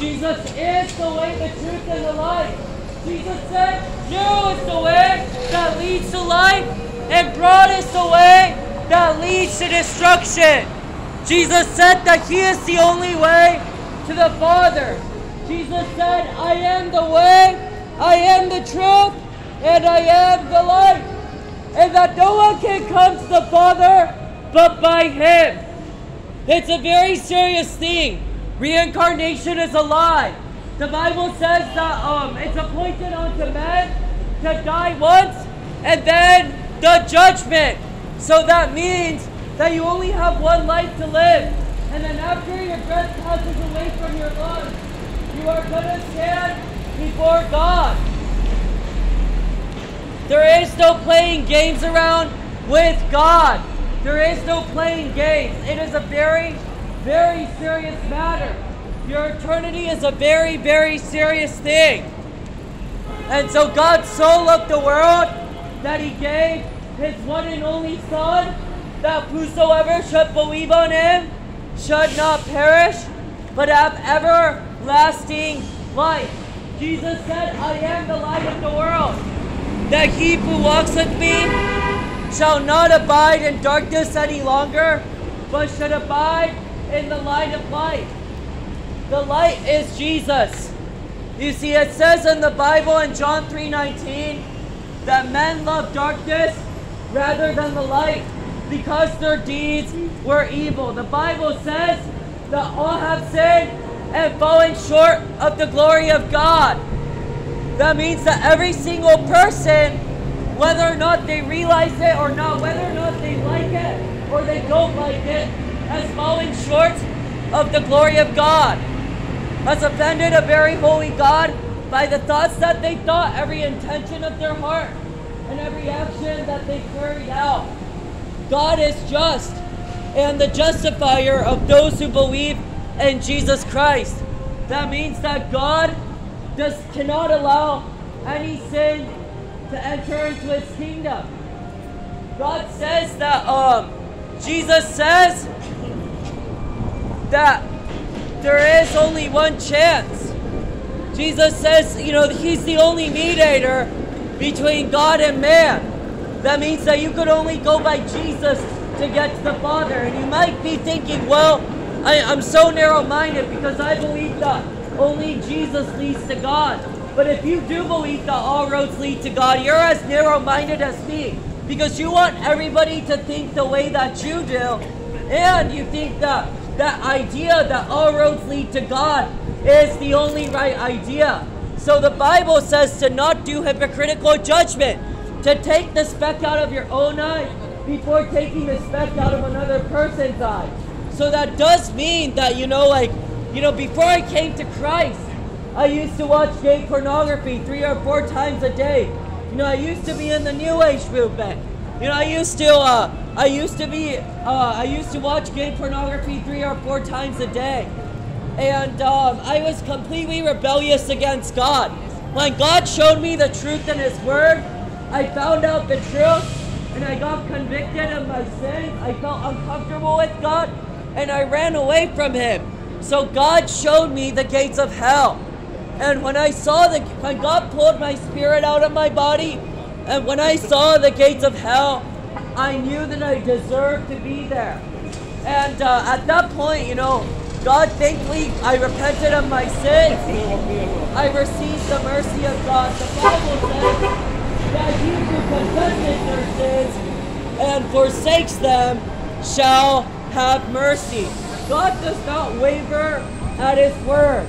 Jesus is the way, the truth, and the life. Jesus said, You is the way that leads to life, and broad is the way that leads to destruction. Jesus said that He is the only way to the Father. Jesus said, I am the way, I am the truth, and I am the life. And that no one can come to the Father but by Him. It's a very serious thing. Reincarnation is a lie. The Bible says that um, it's appointed unto men to die once and then the judgment. So that means that you only have one life to live. And then after your breath passes away from your lungs, you are going to stand before God. There is no playing games around with God. There is no playing games. It is a very, very serious matter. Your eternity is a very, very serious thing. And so God so loved the world that he gave his one and only Son, that whosoever should believe on him should not perish, but have everlasting life. Jesus said, I am the light of the world. That he who walks with me shall not abide in darkness any longer, but should abide in the light of life. The light is Jesus. You see, it says in the Bible in John 3:19 that men love darkness rather than the light because their deeds were evil. The Bible says that all have sinned and fallen short of the glory of God. That means that every single person, whether or not they realize it or not, whether or not they like it or they don't like it, has fallen short of the glory of God, has offended a very holy God by the thoughts that they thought, every intention of their heart, and every action that they carried out. God is just and the justifier of those who believe in Jesus Christ. That means that God just cannot allow any sin to enter into his kingdom. God says that um Jesus says that there is only one chance. Jesus says, you know, he's the only mediator between God and man. That means that you could only go by Jesus to get to the Father. And you might be thinking, well, I, am so narrow minded because I believe that only Jesus leads to God. But if you do believe that all roads lead to God, you're as narrow minded as me because you want everybody to think the way that you do. And you think that that idea that all roads lead to God is the only right idea. So the Bible says to not do hypocritical judgment, to take the speck out of your own eye before taking the speck out of another person's eye. So that does mean that, you know, like, you know, before I came to Christ, I used to watch gay pornography three or four times a day. You know, I used to be in the New Age movement. You know, I used to, uh, I used to be, uh, I used to watch gay pornography three or four times a day. And um, I was completely rebellious against God. When God showed me the truth in His Word, I found out the truth and I got convicted of my sin. I felt uncomfortable with God and I ran away from Him. So God showed me the gates of hell. And when I saw the, when God pulled my spirit out of my body, and when I saw the gates of hell, I knew that I deserved to be there. And uh, at that point, you know, God, thankfully, I repented of my sins. I received the mercy of God. The Bible says that he who confesses their sins and forsakes them shall have mercy. God does not waver at his word.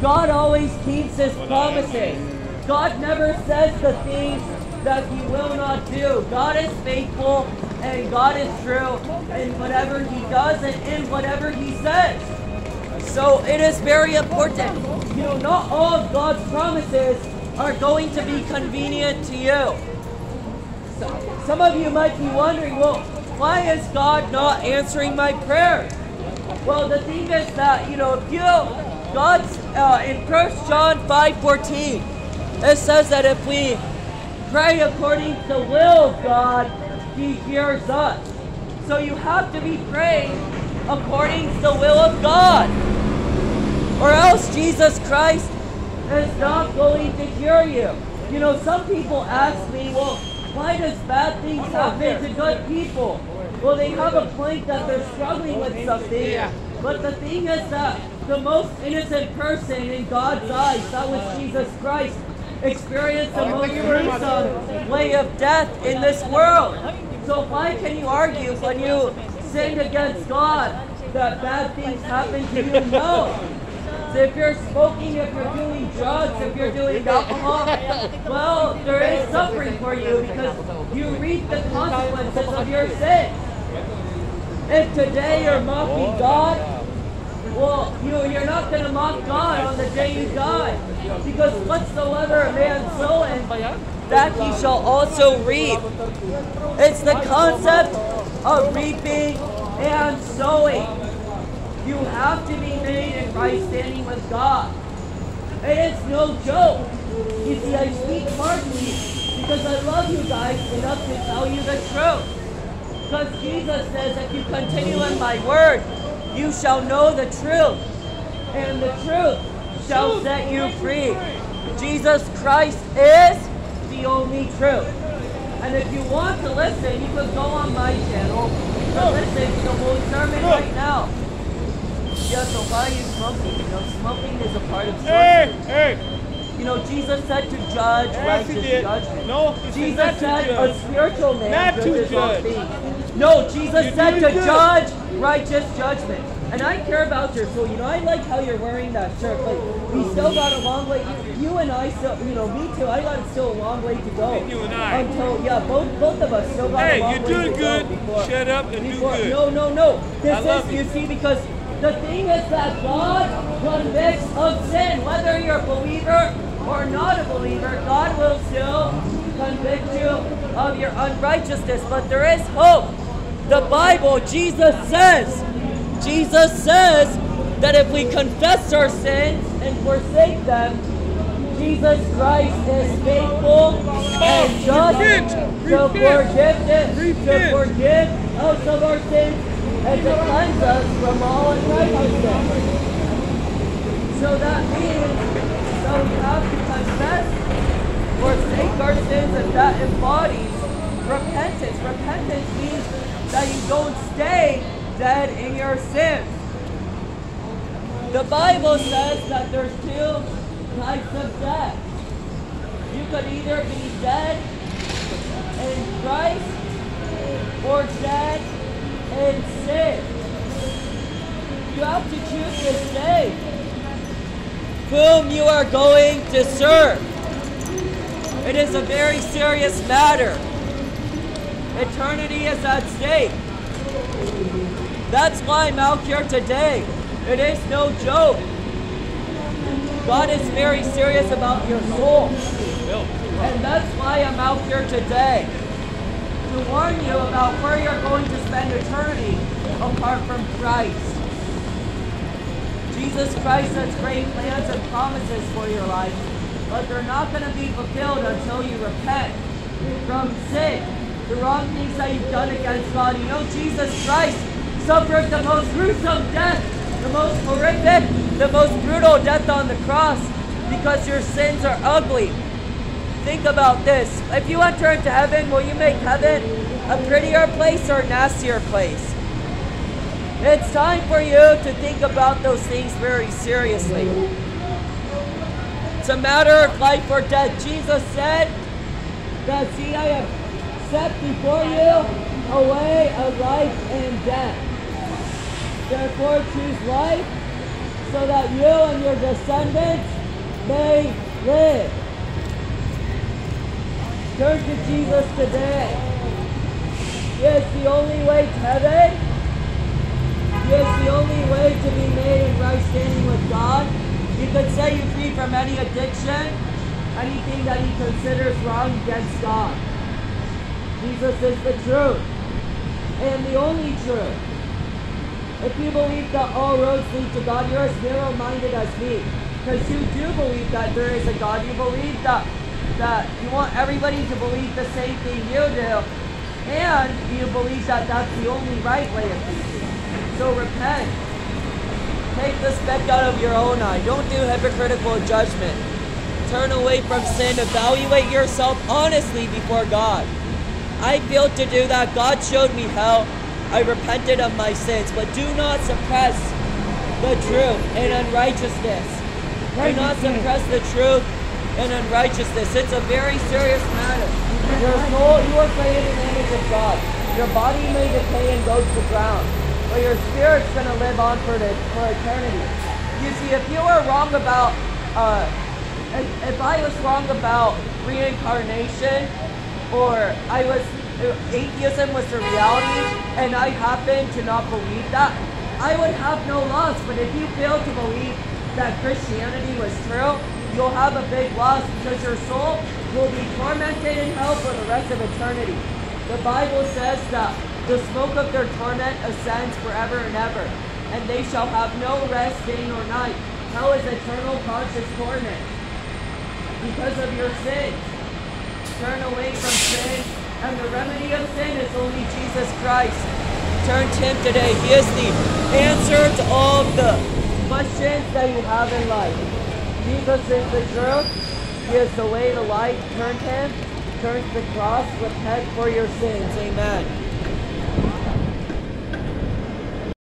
God always keeps his promises. God never says the things that he will not do. God is faithful and God is true in whatever he does and in whatever he says. So it is very important. You know, not all of God's promises are going to be convenient to you. So, some of you might be wondering, well, why is God not answering my prayer? Well, the thing is that, you know, if you, God's, uh, in 1 John 5.14, it says that if we pray according to the will of God, He hears us. So you have to be praying according to the will of God. or else Jesus Christ is not going to cure you. You know, some people ask me, well, why does bad things happen to good people? Well, they have a point that they're struggling with something. But the thing is that the most innocent person in God's eyes, that was Jesus Christ, experienced the most gruesome way of death in this world. So why can you argue when you sinned against God that bad things happen to you? No. So if you're smoking, if you're doing drugs, if you're doing alcohol, well, there is suffering for you because you reap the consequences of your sin. If today you're mocking God, well, you, you're not going to mock God on the day you die. Because whatsoever a man soweth, that he shall also reap. It's the concept of reaping and sowing. You have to be made in right standing with God. And it's no joke. You see, I speak harshly because I love you guys enough to tell you the truth. Because Jesus says, if you continue in my word, you shall know the truth, and the truth shall set you free. Jesus Christ is the only truth. And if you want to listen, you can go on my channel and listen to the whole sermon right now. Yeah, so why are you smoking? You know, smoking is a part of Hey, sorcery. hey. You know, Jesus said to judge Yes, righteous judgment. No, Jesus said a spiritual man Not to judge. No, Jesus You're said to good. judge righteous judgment. And I care about your soul. You know, I like how you're wearing that shirt, but we still got a long way. You, you and I still, you know, me too. I got still a long way to go. You and I. Until yeah, both both of us still got Hey, a long way to go. Hey, you're doing good. before. Shut up and do before- good. No, no, no. This I love is you. you see because the thing is that God convicts of sin, whether you're a believer or not a believer. God will still convict you of your unrighteousness, but there is hope. The Bible, Jesus says, Jesus says that if we confess our sins and forsake them, Jesus Christ is faithful and just Repent! to forgive to forgive us of our sins and to cleanse us from all unrighteousness. So that means that we have to confess, forsake our sins, and that embodies repentance. Repentance means that you don't stay dead in your sins. The Bible says that there's two types of death. You could either be dead in Christ or dead in sin. You have to choose this day whom you are going to serve. It is a very serious matter. Eternity is at stake. That's why I'm out here today. It is no joke. God is very serious about your soul. And that's why I'm out here today. To warn you about where you're going to spend eternity apart from Christ. Jesus Christ has great plans and promises for your life, but they're not going to be fulfilled until you repent from sin, the wrong things that you've done against God. You know, Jesus Christ suffered the most gruesome death, the most horrific, the most brutal death on the cross because your sins are ugly. Think about this. If you want to enter into heaven, will you make heaven a prettier place or a nastier place? It's time for you to think about those things very seriously. It's a matter of life or death. Jesus said that, see, I have set before you a way of life and death. Therefore, choose life so that you and your descendants may live. Turn to Jesus today. He is the only way to heaven. He is the only way to be made in right standing with God. He could set you free from any addiction, anything that he considers wrong against God. Jesus is the truth and the only truth. If you believe that all roads lead to God, you're as narrow-minded as me. Because you do believe that there is a God. You believe that that you want everybody to believe the same thing you do. And you believe that that's the only right way of thinking. So repent. Take the speck out of your own eye. Don't do hypocritical judgment. Turn away from sin. Evaluate yourself honestly before God. I failed to do that. God showed me how. I repented of my sins, but do not suppress the truth in unrighteousness. Do not suppress the truth in unrighteousness. It's a very serious matter. Your soul, you are created in the image of God. Your body may decay and go to the ground, but your spirit's going to live on for, the, for eternity. You see, if you were wrong about, uh, if, if I was wrong about reincarnation, or I was uh, atheism was the reality, and I happen to not believe that, I would have no loss. But if you fail to believe that Christianity was true, you'll have a big loss because your soul will be tormented in hell for the rest of eternity. The Bible says that the smoke of their torment ascends forever and ever, and they shall have no rest day nor night. Hell is eternal conscious torment because of your sins. Turn away from and the remedy of sin is only Jesus Christ. Turn to Him today. He is the answer to all the questions that you have in life. Jesus is the truth. He is the way, the light. Turn to Him. Turn to the cross. Repent for your sins. Amen.